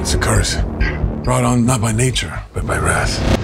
It's a curse. Brought on not by nature, but by wrath.